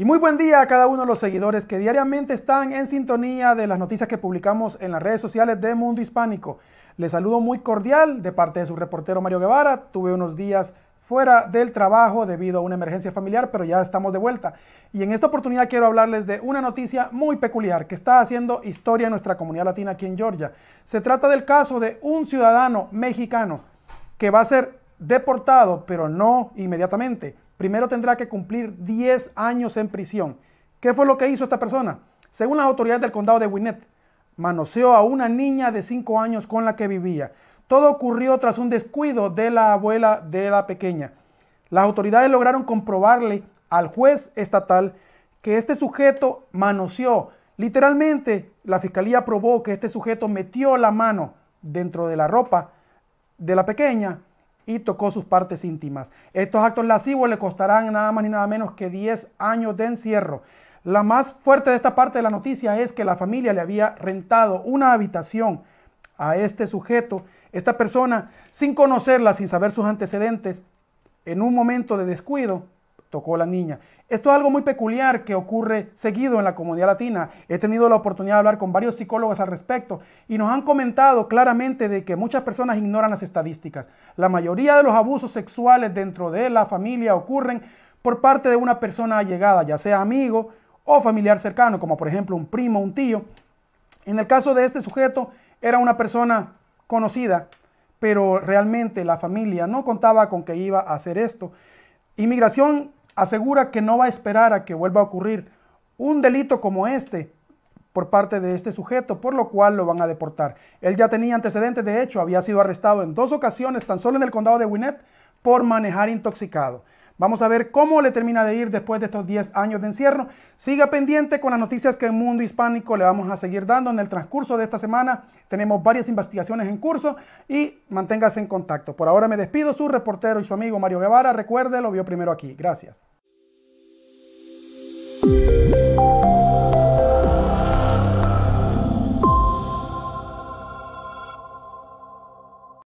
Y muy buen día a cada uno de los seguidores que diariamente están en sintonía de las noticias que publicamos en las redes sociales de Mundo Hispánico. Les saludo muy cordial de parte de su reportero Mario Guevara. Tuve unos días fuera del trabajo debido a una emergencia familiar, pero ya estamos de vuelta. Y en esta oportunidad quiero hablarles de una noticia muy peculiar que está haciendo historia en nuestra comunidad latina aquí en Georgia. Se trata del caso de un ciudadano mexicano que va a ser deportado, pero no inmediatamente primero tendrá que cumplir 10 años en prisión. ¿Qué fue lo que hizo esta persona? Según las autoridades del condado de Winnet, manoseó a una niña de 5 años con la que vivía. Todo ocurrió tras un descuido de la abuela de la pequeña. Las autoridades lograron comprobarle al juez estatal que este sujeto manoseó. Literalmente, la fiscalía probó que este sujeto metió la mano dentro de la ropa de la pequeña y tocó sus partes íntimas. Estos actos lascivos le costarán nada más ni nada menos que 10 años de encierro. La más fuerte de esta parte de la noticia es que la familia le había rentado una habitación a este sujeto. Esta persona, sin conocerla, sin saber sus antecedentes, en un momento de descuido, tocó la niña. Esto es algo muy peculiar que ocurre seguido en la comunidad latina. He tenido la oportunidad de hablar con varios psicólogos al respecto y nos han comentado claramente de que muchas personas ignoran las estadísticas. La mayoría de los abusos sexuales dentro de la familia ocurren por parte de una persona allegada, ya sea amigo o familiar cercano, como por ejemplo un primo, un tío. En el caso de este sujeto, era una persona conocida, pero realmente la familia no contaba con que iba a hacer esto. Inmigración asegura que no va a esperar a que vuelva a ocurrir un delito como este por parte de este sujeto, por lo cual lo van a deportar. Él ya tenía antecedentes, de hecho, había sido arrestado en dos ocasiones, tan solo en el condado de Winnet, por manejar intoxicado. Vamos a ver cómo le termina de ir después de estos 10 años de encierro. Siga pendiente con las noticias que en Mundo Hispánico le vamos a seguir dando en el transcurso de esta semana. Tenemos varias investigaciones en curso y manténgase en contacto. Por ahora me despido, su reportero y su amigo Mario Guevara. Recuerde, lo vio primero aquí. Gracias.